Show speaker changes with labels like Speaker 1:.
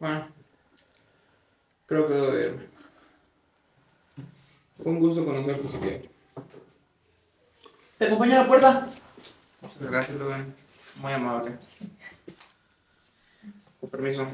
Speaker 1: Bueno, creo que debo irme. Fue un gusto conocerte, Ezequiel.
Speaker 2: ¿Te acompaño a la puerta?
Speaker 1: Muchas gracias, Logan. Muy amable. Con permiso.